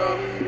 up.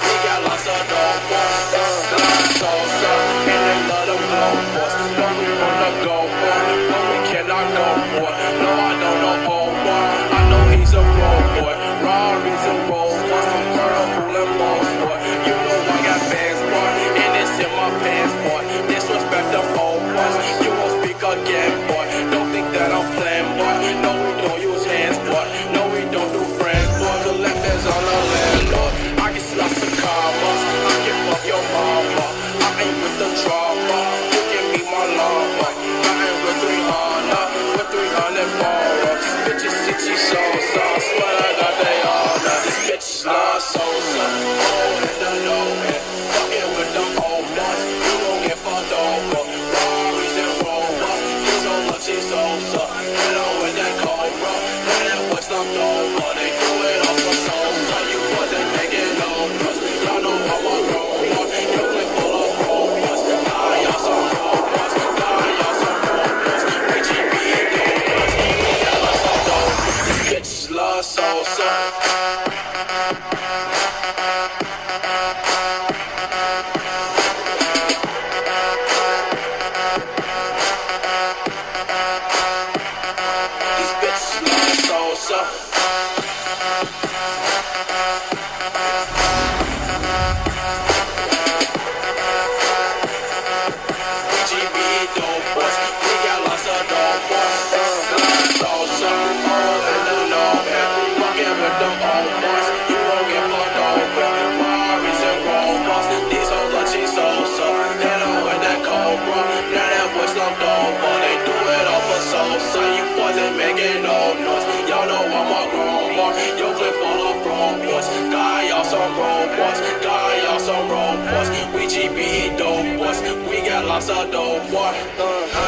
Yeah. Lots of dope, boy.